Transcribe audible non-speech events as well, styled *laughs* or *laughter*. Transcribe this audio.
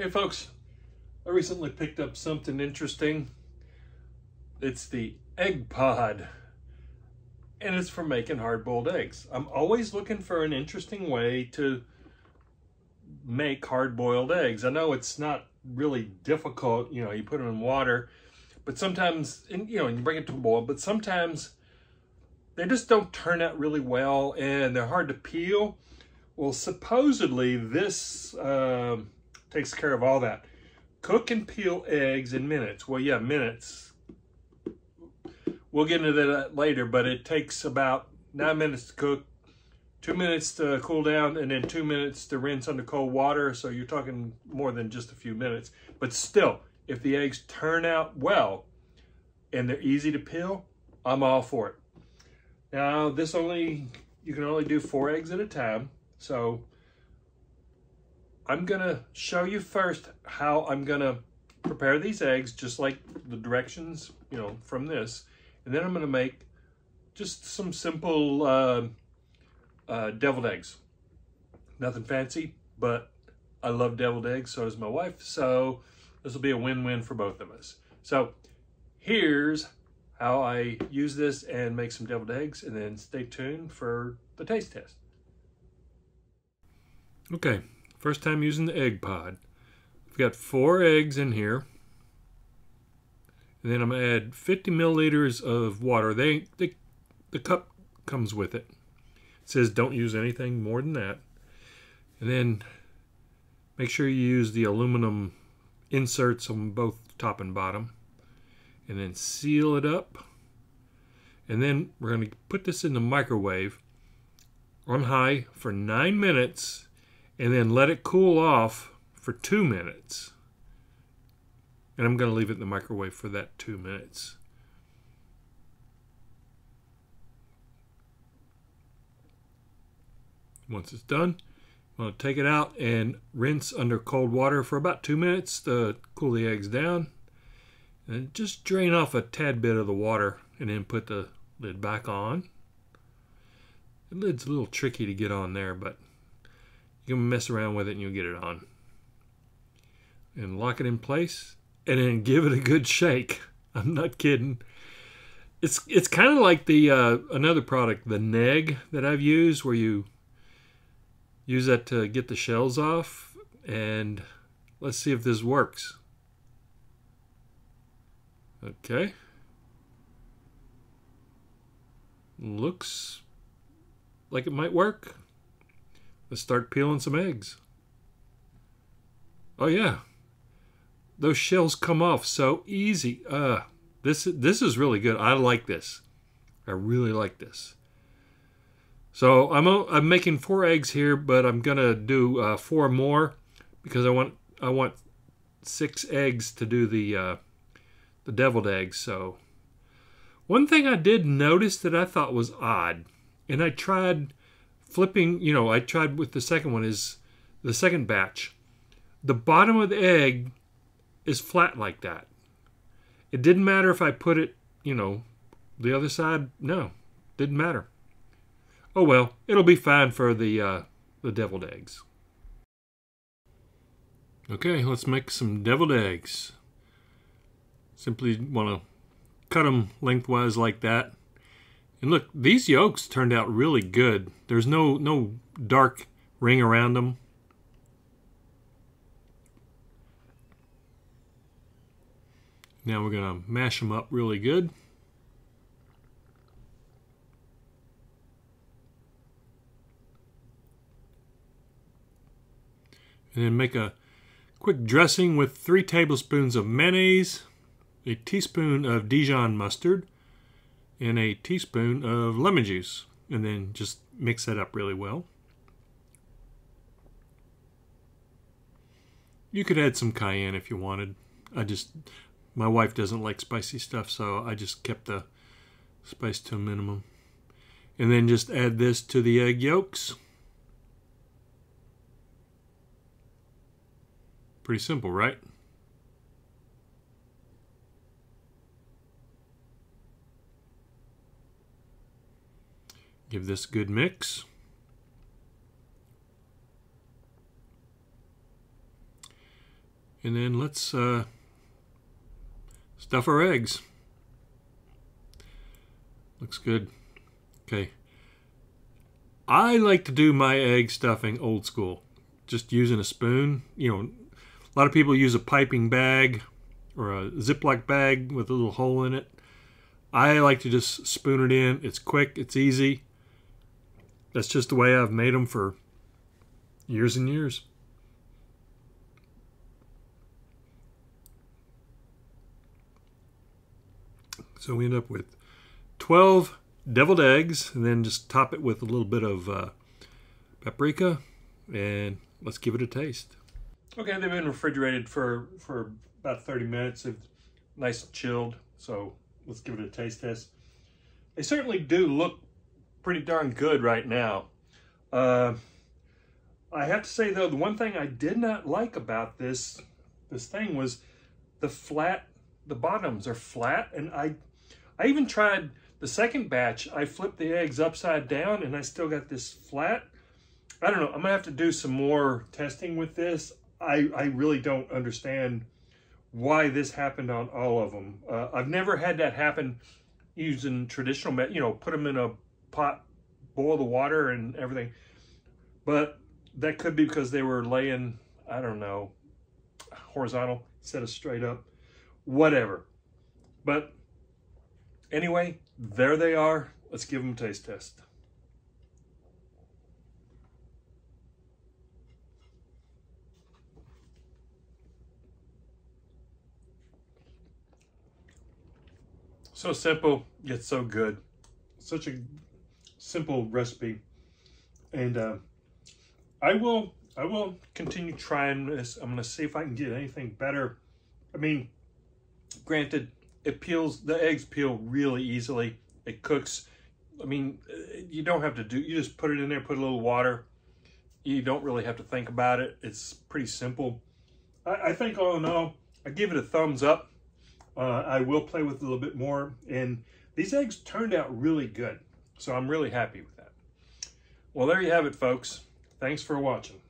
Hey folks, I recently picked up something interesting. It's the egg pod and it's for making hard-boiled eggs. I'm always looking for an interesting way to make hard-boiled eggs. I know it's not really difficult, you know, you put them in water, but sometimes, you know, you bring it to a boil, but sometimes they just don't turn out really well and they're hard to peel. Well, supposedly this uh, takes care of all that. Cook and peel eggs in minutes. Well, yeah, minutes. We'll get into that later, but it takes about nine minutes to cook, two minutes to cool down, and then two minutes to rinse under cold water. So you're talking more than just a few minutes. But still, if the eggs turn out well and they're easy to peel, I'm all for it. Now, this only, you can only do four eggs at a time. So I'm gonna show you first how I'm gonna prepare these eggs, just like the directions, you know, from this. And then I'm gonna make just some simple uh, uh, deviled eggs. Nothing fancy, but I love deviled eggs, so does my wife. So this will be a win-win for both of us. So here's how I use this and make some deviled eggs, and then stay tuned for the taste test. Okay, First time using the egg pod. I've got four eggs in here. And then I'm going to add 50 milliliters of water. They, they, the cup comes with it. It says don't use anything more than that. And then make sure you use the aluminum inserts on both top and bottom. And then seal it up. And then we're going to put this in the microwave on high for nine minutes and then let it cool off for two minutes. And I'm going to leave it in the microwave for that two minutes. Once it's done, I'm going to take it out and rinse under cold water for about two minutes to cool the eggs down. And just drain off a tad bit of the water and then put the lid back on. The lid's a little tricky to get on there, but you can mess around with it and you'll get it on. And lock it in place and then give it a good shake. *laughs* I'm not kidding. It's it's kind of like the uh, another product, the Negg that I've used, where you use that to get the shells off. And let's see if this works. Okay. Looks like it might work. Let's start peeling some eggs. Oh yeah. Those shells come off so easy. Uh this this is really good. I like this. I really like this. So I'm I'm making four eggs here, but I'm gonna do uh, four more because I want I want six eggs to do the uh, the deviled eggs. So one thing I did notice that I thought was odd, and I tried flipping, you know, I tried with the second one is the second batch. The bottom of the egg is flat like that. It didn't matter if I put it, you know, the other side. No, didn't matter. Oh well, it'll be fine for the uh, the deviled eggs. Okay, let's make some deviled eggs. Simply want to cut them lengthwise like that. And look, these yolks turned out really good. There's no no dark ring around them. Now we're going to mash them up really good. And then make a quick dressing with three tablespoons of mayonnaise, a teaspoon of Dijon mustard, and a teaspoon of lemon juice and then just mix that up really well. You could add some cayenne if you wanted. I just, my wife doesn't like spicy stuff, so I just kept the spice to a minimum. And then just add this to the egg yolks. Pretty simple, right? Give this good mix. And then let's uh, stuff our eggs. Looks good. Okay. I like to do my egg stuffing old school, just using a spoon. You know, a lot of people use a piping bag or a Ziploc bag with a little hole in it. I like to just spoon it in. It's quick, it's easy. That's just the way I've made them for years and years. So we end up with 12 deviled eggs and then just top it with a little bit of uh, paprika and let's give it a taste. Okay, they've been refrigerated for, for about 30 minutes. It's nice chilled. So let's give it a taste test. They certainly do look pretty darn good right now. Uh, I have to say though, the one thing I did not like about this this thing was the flat, the bottoms are flat. And I, I even tried the second batch, I flipped the eggs upside down and I still got this flat. I don't know, I'm gonna have to do some more testing with this. I, I really don't understand why this happened on all of them. Uh, I've never had that happen using traditional, you know, put them in a pot, boil the water and everything. But that could be because they were laying, I don't know, horizontal instead of straight up, whatever. But anyway, there they are. Let's give them a taste test. So simple, yet so good. Such a simple recipe. And uh, I will I will continue trying this. I'm to see if I can get anything better. I mean, granted, it peels, the eggs peel really easily. It cooks. I mean, you don't have to do, you just put it in there, put a little water. You don't really have to think about it. It's pretty simple. I, I think all in all, I give it a thumbs up. Uh, I will play with it a little bit more. And these eggs turned out really good. So I'm really happy with that. Well, there you have it, folks. Thanks for watching.